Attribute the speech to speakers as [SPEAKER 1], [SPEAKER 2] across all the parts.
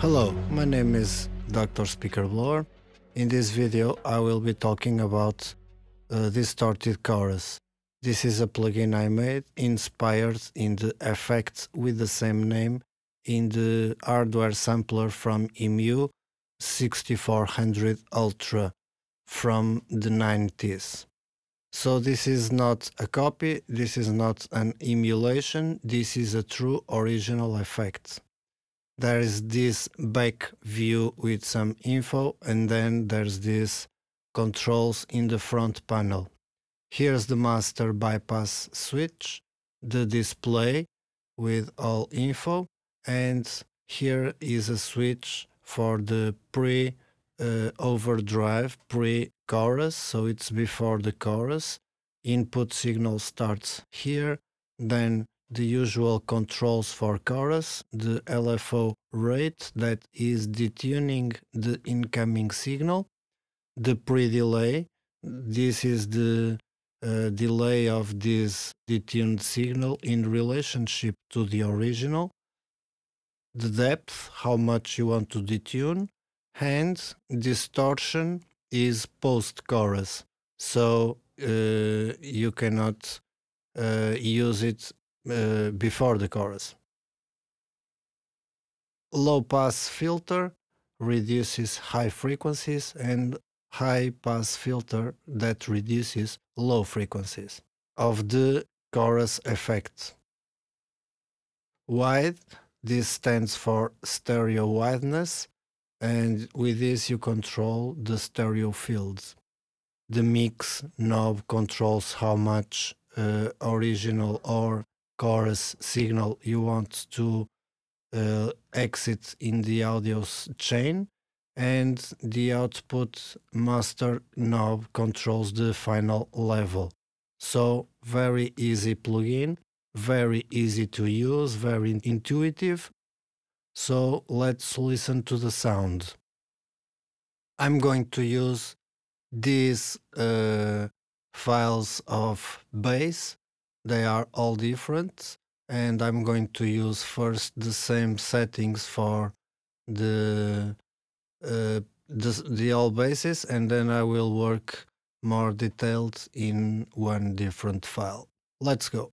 [SPEAKER 1] Hello, my name is Dr. Speaker Blower. In this video I will be talking about uh, Distorted Chorus. This is a plugin I made inspired in the effects with the same name in the hardware sampler from EMU 6400 Ultra from the 90s. So this is not a copy, this is not an emulation, this is a true original effect. There is this back view with some info and then there's this controls in the front panel. Here's the master bypass switch, the display with all info and here is a switch for the pre uh, overdrive pre-chorus, so it's before the chorus. Input signal starts here, then the usual controls for chorus, the LFO rate that is detuning the incoming signal, the pre-delay, this is the uh, delay of this detuned signal in relationship to the original, the depth, how much you want to detune, and distortion is post chorus so uh, you cannot uh, use it uh, before the chorus. Low pass filter reduces high frequencies and high pass filter that reduces low frequencies of the chorus effect wide this stands for stereo wideness and with this you control the stereo fields. The mix knob controls how much uh, original or chorus signal you want to uh, exit in the audio chain and the output master knob controls the final level. So very easy plugin, very easy to use, very intuitive so let's listen to the sound. I'm going to use these uh, files of bass. They are all different and I'm going to use first the same settings for the uh, the, the all basses and then I will work more detailed in one different file. Let's go.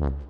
[SPEAKER 1] Mm-hmm.